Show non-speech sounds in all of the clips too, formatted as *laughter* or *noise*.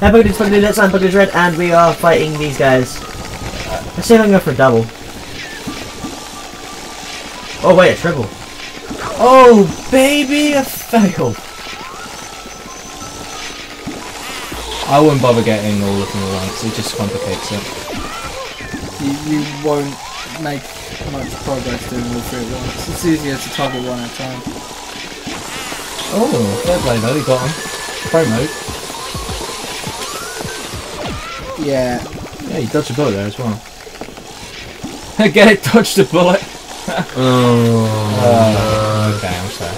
Hey, Pokemon Blue, let's I'm Pokemon Red, and we are fighting these guys. Let's see if I can go for a double. Oh wait, a triple. Oh baby, a fail. I wouldn't bother getting all of them at once. It just complicates it. You, you won't make much progress doing all three at once. It's easier to target one at a time. Oh, fair play though. You got him. Pro mode. Yeah. Yeah, you dodged a bullet there as well. *laughs* Get it, dodged a bullet. *laughs* Oh. Oh, okay, I'm sorry.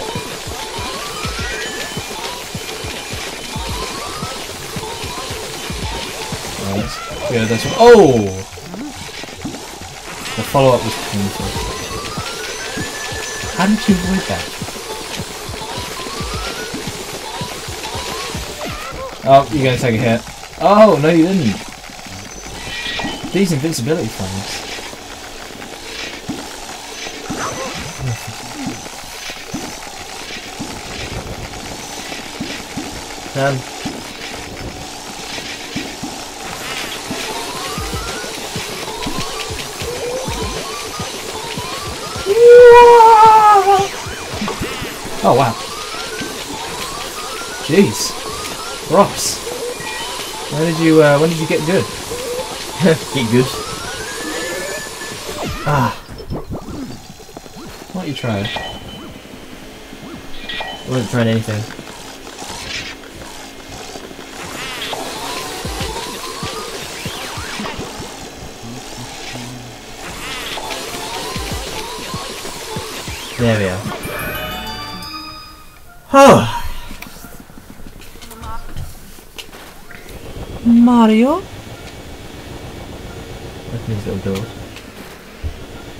That's, yeah, that's oh. The follow up was painful. How did you avoid that? Oh, you're gonna take a hit. Oh no, you didn't. These invincibility things. Um, Oh wow. Jeez. Ross. When did you uh, when did you get good? Get good. Ah, What you tried? I wasn't trying anything. There we are. Oh, Mario? Open little doors.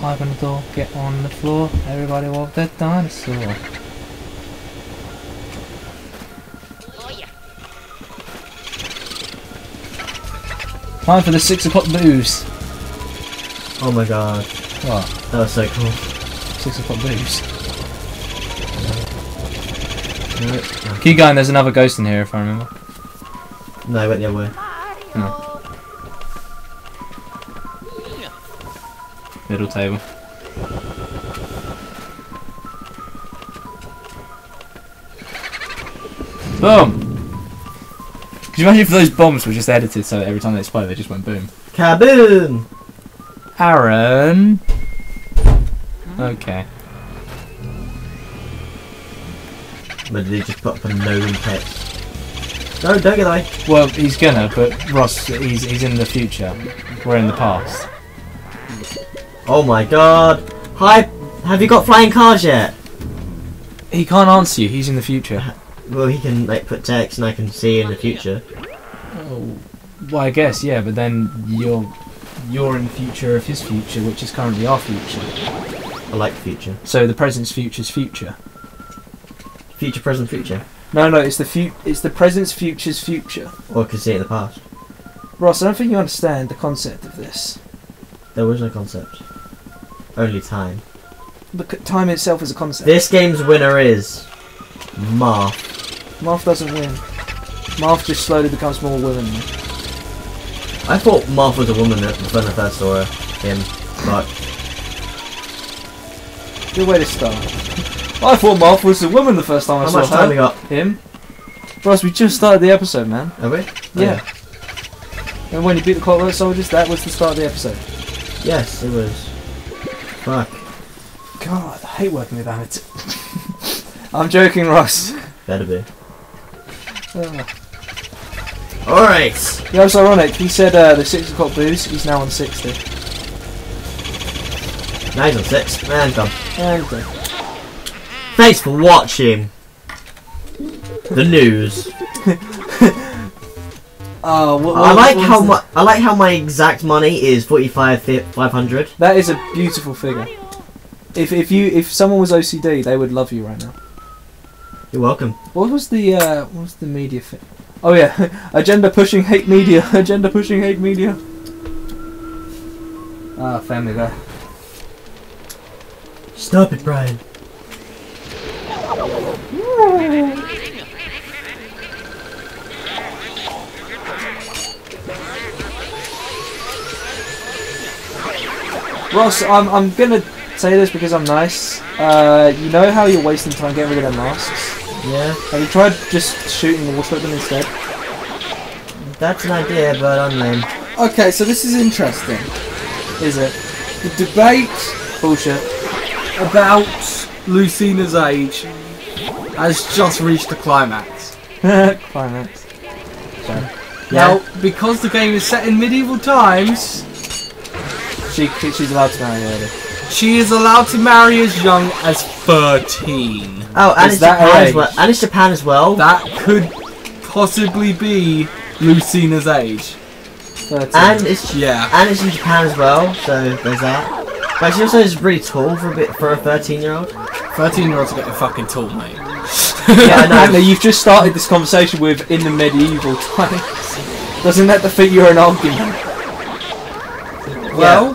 Open the door, get on the floor, everybody walk the dinosaur. Time for the six o'clock booze. Oh my god, What? that was so cool. Six o'clock booze. No, Keep going, there's another ghost in here if I remember. no, I went the other way. Middle table. Boom! Could you imagine if those bombs were just edited so that every time they explode they just went boom? Kaboom! Aaron! Okay. But did he just put up a no in text? No, don't get away. Well, he's gonna, but Ross, he's, he's in the future. We're in the past. Oh my god. Hi, have you got flying cars yet? He can't answer you, he's in the future. Well, he can like put text and I can see in the future. Oh, well, I guess, yeah, but then you're you're in the future of his future, which is currently our future. I like the future. So the present's future's future. Future, present, future. No, no, it's the fu- it's the present's future's future. Or I can see it in the past. Ross, I don't think you understand the concept of this. There was no concept. Only time. But time itself is a concept. This game's winner is Marth. Marth doesn't win. Marth just slowly becomes more womanly. I thought Marth was a woman when I first saw her. Him. But Good way to start. I thought Marth was a woman the first time I how saw much her. time we got? Him. Ross, we just started the episode, man. Have we? Yeah. Oh, and when you beat the Clockwork Soldiers, that was the start of the episode. Yes, it was. Fuck. God, I hate working with Amit. *laughs* I'm joking, Ross. Better be. Uh, Alright. yeah, it's ironic. He said uh, the six o'clock booze. He's now on sixty. Now he's on six. Man, done. And uh, Thanks for watching. The news. Oh, what, I like what how my I like how my exact money is forty five five hundred. that? That is a beautiful figure. If if you if someone was OCD, they would love you right now. You're welcome. What was the uh, what was the media thing? Oh yeah, *laughs* agenda pushing hate media. *laughs* Agenda pushing hate media. Ah, Family Guy. Stop it, Brian. *laughs* Ross, I'm, I'm gonna say this because I'm nice. Uh, you know how you're wasting time getting rid of their masks? Yeah, Have you tried just shooting water at them instead? that's an idea, but I'm lame. Okay, so this is interesting. Is it? The debate Bullshit. about Lucina's age has just reached a climax. *laughs* Climax. Sorry. Now, because the game is set in medieval times, She, she's allowed to marry early. she is allowed to marry as young as 13. Oh, and Is it's Japan age? as well. And it's Japan as well. That could possibly be Lucina's age. 13. and it's Yeah. and it's in Japan as well. So there's that. But she also is really tall for a bit for a 13 year old. 13 year olds are getting fucking tall, mate. yeah, I *laughs* know. You've just started this conversation with in the medieval times. Doesn't that defeat your own argument? Well,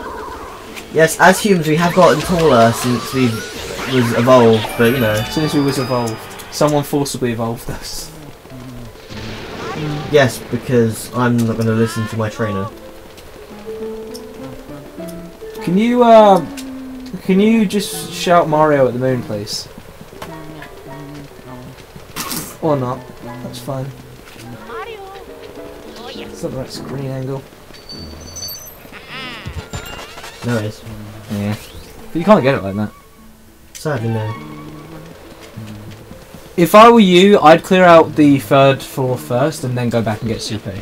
Yes, as humans we have gotten taller since we was evolved, but you know, Since we was evolved, someone forcibly evolved us. yes, because I'm not going to listen to my trainer. Can you, uh, can you just shout Mario at the moon, please? Or not? That's fine. Mario. Oh yeah. It's not the right screen angle. No, it is. Yeah. But you can't get it like that. Sadly, no. If I were you, I'd clear out the third floor first and then go back and get Sue Pea.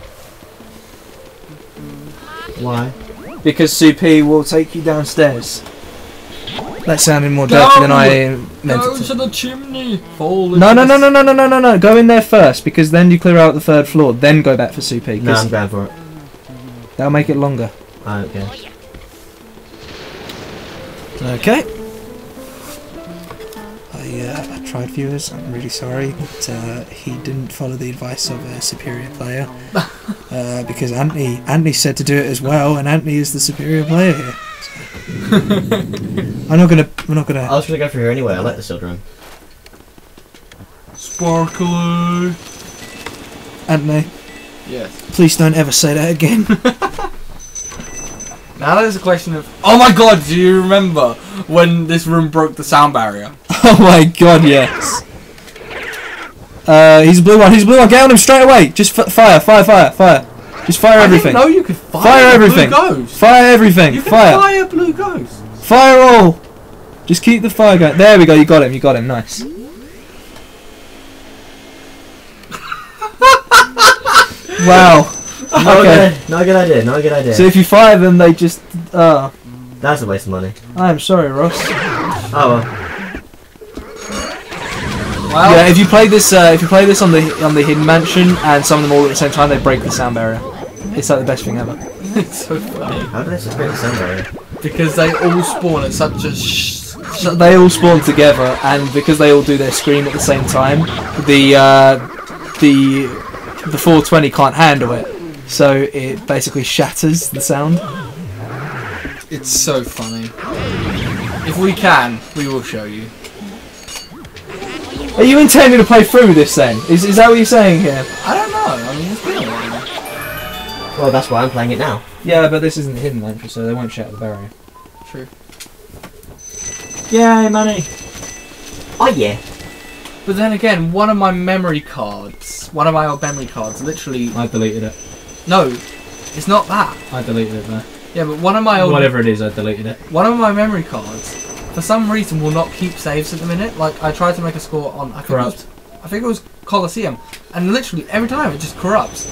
Why? Because Sue Pea will take you downstairs. That sounded more dirty than I meant it to. to the chimney. Fall No, no, no, no, no, no, no, no, no. Go in there first because then you clear out the third floor. Then go back for Sue Pea. No, 'cause I'm going for it. that'll make it longer. I don't care. Yeah. Okay. I, uh, I tried viewers. I'm really sorry but uh, he didn't follow the advice of a superior player. *laughs* uh, because Anthony, Anthony said to do it as well, and Anthony is the superior player here. So. *laughs* I'm not gonna. I'm not gonna. I was going to go for here anyway. I like the children. Sparkly. Anthony, Yes. please don't ever say that again. *laughs* Now there's a question of. Oh my god, do you remember when this room broke the sound barrier? *laughs* oh my god, yes. Uh, he's a blue one. He's a blue one. Get on him straight away. Just f- fire, fire, fire, fire. Just fire everything. I didn't know you could fire, Fire blue everything. Fire everything. You can fire. fire blue ghosts. Fire all! Just keep the fire going. There we go, you got him, you got him, nice. *laughs* wow. Not, Okay. a good, not a good idea. Not a good idea. So if you fire them, they just. Uh, That's a waste of money. I'm sorry, Ross. Oh well. Well, Yeah, if you play this, uh, if you play this on the on the hidden mansion and some of them all at the same time, they break the sound barrier. It's like the best thing ever. *laughs* it's so funny How did they separate the sound barrier? because they all spawn at such a. Sh- So they all spawn together, and because they all do their scream at the same time, the uh, the the 420 can't handle it. So it basically shatters the sound. it's so funny. If we can, we will show you. Are you intending to play through this then? Is, is that what you're saying here? I don't know. I mean, it's been a while. Well, that's why I'm playing it now. Yeah, but this isn't the hidden entry, so they won't shatter the barrier. True. Yay, money! Oh yeah. But then again, one of my memory cards, one of my old memory cards, literally. I deleted it. No, it's not that. I deleted it there. Yeah, but one of my old. Whatever it is, I deleted it. One of my memory cards, for some reason, will not keep saves at the minute. Like I tried to make a score on. I think it was, Corrupt. I think it was Colosseum, and literally every time it just corrupts.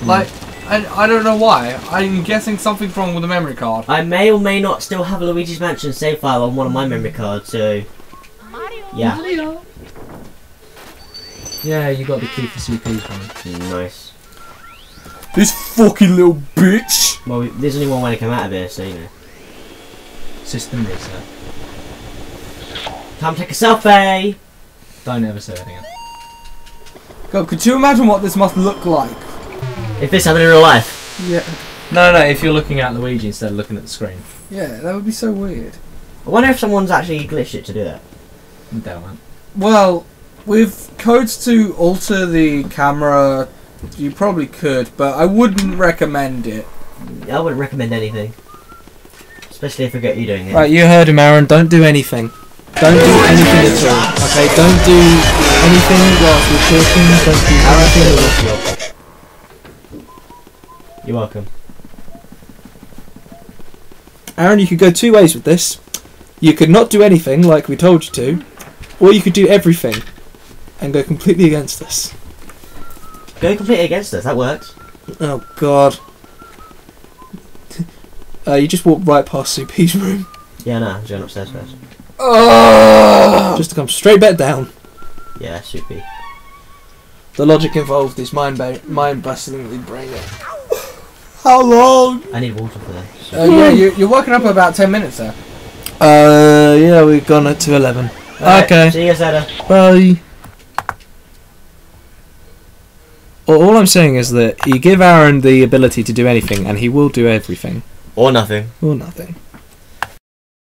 Hmm. Like, I, I don't know why. I'm guessing something's wrong with the memory card. I may or may not still have a Luigi's Mansion save file on one of my hmm. memory cards, so Mario. yeah. Yeah, you got the key for CP's one. Nice. This fucking little bitch. Well, we- there's only one way to come out of here, so you know. System reset. Time to take a selfie! Don't ever say that again. God, could you imagine what this must look like? If this happened in real life. Yeah, No, no, if you're looking at Luigi instead of looking at the screen. yeah, that would be so weird. I wonder if someone's actually glitched it to do that. Doubt that. Well, with codes to alter the camera, you probably could, but I wouldn't recommend it. I wouldn't recommend anything. Especially if I get you doing it. Right, you heard him, Aaron. Don't do anything. Don't do anything at all. Okay, don't do anything whilst we're talking. Don't do anything. at all. you're You're welcome. Aaron, you could go two ways with this. You could not do anything like we told you to, or you could do everything and go completely against us. Go completely against us. That worked. Oh God. uh, you just walked right past Sue Pea's room, Yeah, no, I was going upstairs first. just to come straight back down. Yeah, Sue Pea. The logic involved is mind ba- mind bustlingly brainy. How long? I need water for this. Uh, yeah, you, you're working up about 10 minutes there. Uh, yeah, we've gone up to eleven. Alright, okay. See you guys later. Bye. All all I'm saying is that you give Aaron the ability to do anything, and he will do everything Or nothing. or nothing.